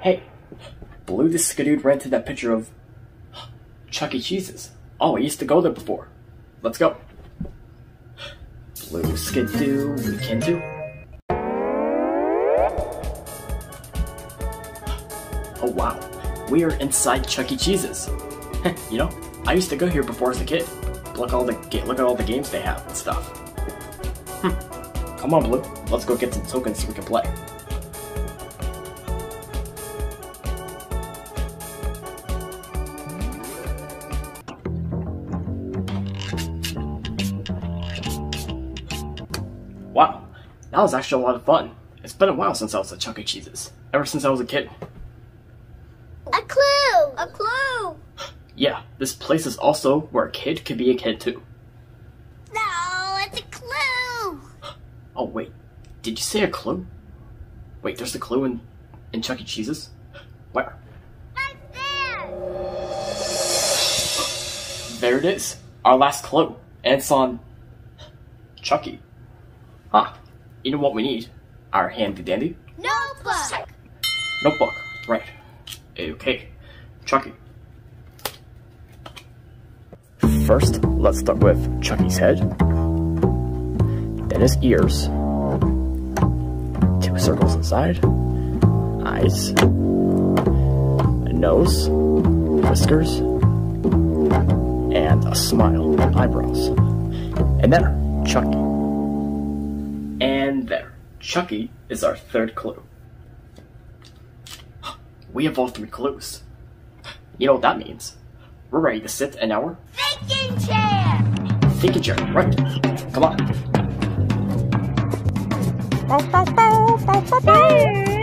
Hey, Blue the Skadood rented that picture of Chuck E. Cheese's. Oh, I used to go there before. Let's go. Blue Skidoo, we can do. Oh wow, we are inside Chuck E. Cheese's. you know, I used to go here before as a kid. Look all the look at all the games they have and stuff. Come on, Blue. Let's go get some tokens so we can play. Wow, that was actually a lot of fun. It's been a while since I was at Chuck E. Cheese's. Ever since I was a kid. A clue! A clue! Yeah, this place is also where a kid could be a kid too. No, it's a clue! Oh wait, did you say a clue? Wait, there's a clue in, in Chuck E. Cheese's? Where? Right there! There it is. Our last clue. And it's on Chucky. Huh. You know what we need? Our handy dandy Notebook! notebook. Right. Okay. Chucky. First, let's start with Chucky's head. Then his ears. Two circles inside. Eyes. A nose. Whiskers. And a smile and eyebrows. And there, Chucky. And there, Chucky is our third clue. We have all three clues. You know what that means? We're ready to sit an hour Thinking chair! thinking chair. Right. Come on.